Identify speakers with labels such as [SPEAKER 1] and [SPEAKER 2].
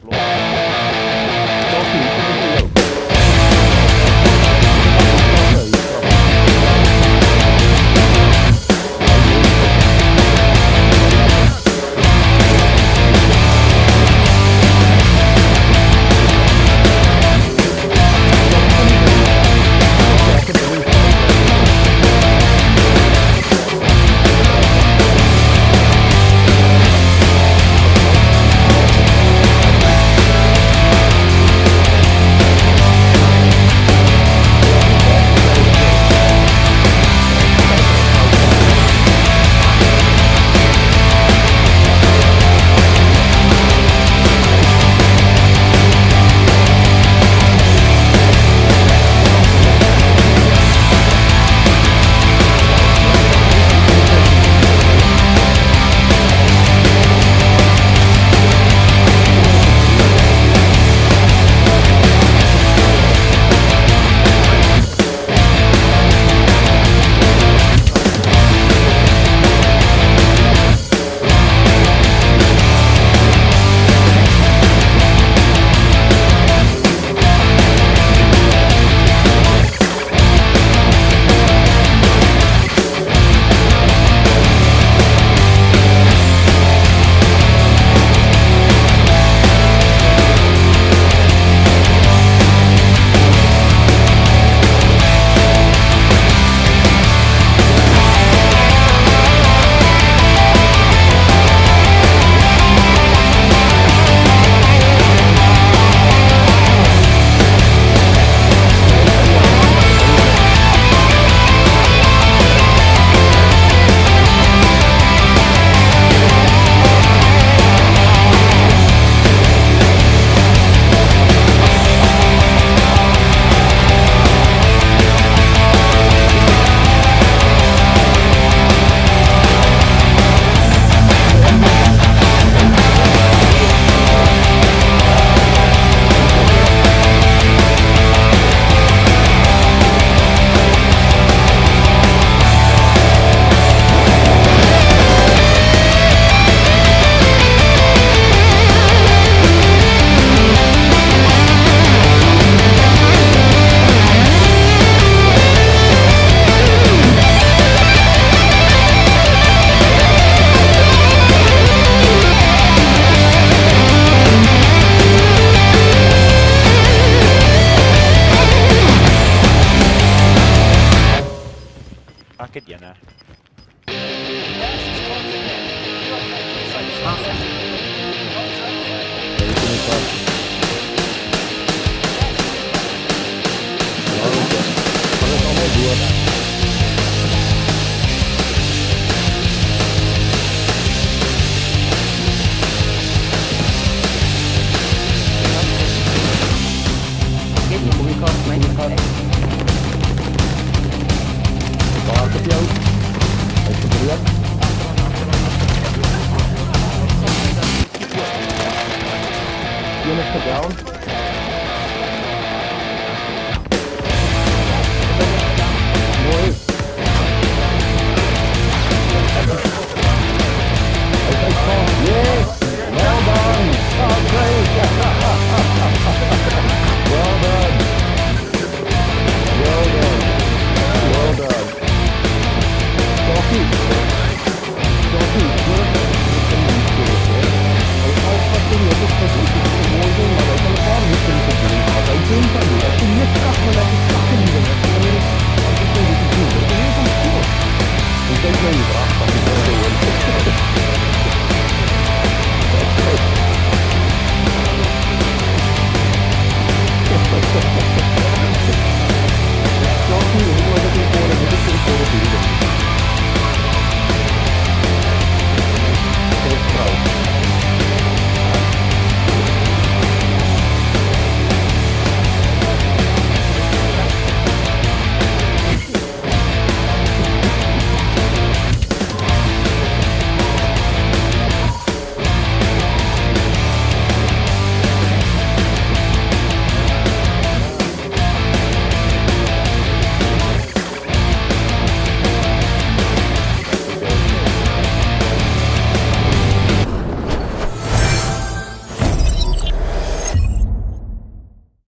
[SPEAKER 1] floor. you know.
[SPEAKER 2] Huh? Down.